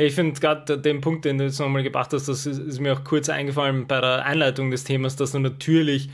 Ich finde gerade den Punkt, den du jetzt nochmal gebracht hast, das ist, ist, mir auch kurz eingefallen bei der Einleitung des Themas, dass natürlich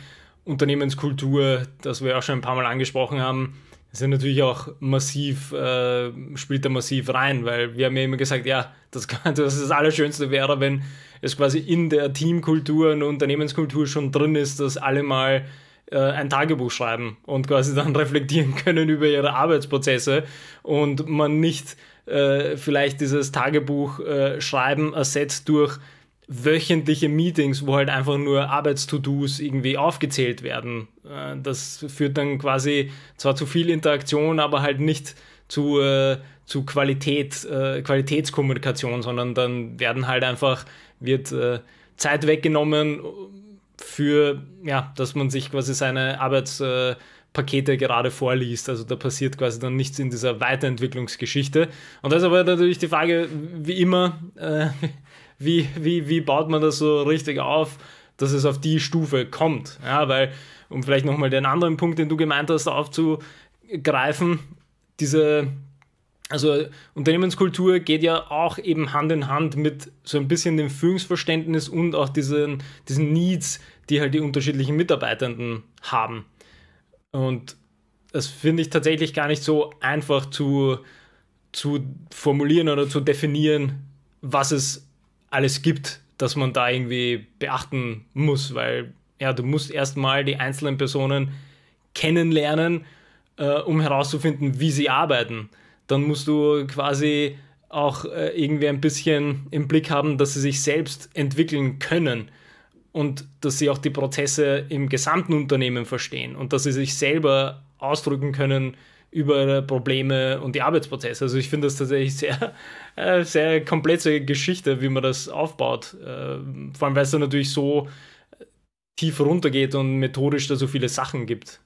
Unternehmenskultur, das wir auch schon ein paar Mal angesprochen haben, sind natürlich auch massiv, äh, spielt da massiv rein, weil wir haben ja immer gesagt, ja, das, das, das Allerschönste wäre, wenn es quasi in der Teamkultur und Unternehmenskultur schon drin ist, dass alle mal ein Tagebuch schreiben und quasi dann reflektieren können über ihre Arbeitsprozesse und man nicht äh, vielleicht dieses Tagebuch äh, schreiben ersetzt durch wöchentliche Meetings, wo halt einfach nur Arbeits-To-Dos irgendwie aufgezählt werden. Äh, das führt dann quasi zwar zu viel Interaktion, aber halt nicht zu, äh, zu Qualität, äh, Qualitätskommunikation, sondern dann werden halt einfach, wird äh, Zeit weggenommen für, ja, dass man sich quasi seine Arbeitspakete gerade vorliest. Also da passiert quasi dann nichts in dieser Weiterentwicklungsgeschichte. Und das ist aber natürlich die Frage, wie immer, äh, wie, wie, wie baut man das so richtig auf, dass es auf die Stufe kommt. Ja, weil, um vielleicht nochmal den anderen Punkt, den du gemeint hast, aufzugreifen, diese, also Unternehmenskultur geht ja auch eben Hand in Hand mit so ein bisschen dem Führungsverständnis und auch diesen, diesen Needs, die halt die unterschiedlichen Mitarbeitenden haben. Und das finde ich tatsächlich gar nicht so einfach zu, zu formulieren oder zu definieren, was es alles gibt, dass man da irgendwie beachten muss, weil ja, du musst erstmal die einzelnen Personen kennenlernen, äh, um herauszufinden, wie sie arbeiten. Dann musst du quasi auch äh, irgendwie ein bisschen im Blick haben, dass sie sich selbst entwickeln können und dass sie auch die Prozesse im gesamten Unternehmen verstehen und dass sie sich selber ausdrücken können, über Probleme und die Arbeitsprozesse. Also ich finde das tatsächlich sehr, äh, sehr komplexe Geschichte, wie man das aufbaut. Äh, vor allem, weil es da natürlich so tief runtergeht und methodisch da so viele Sachen gibt.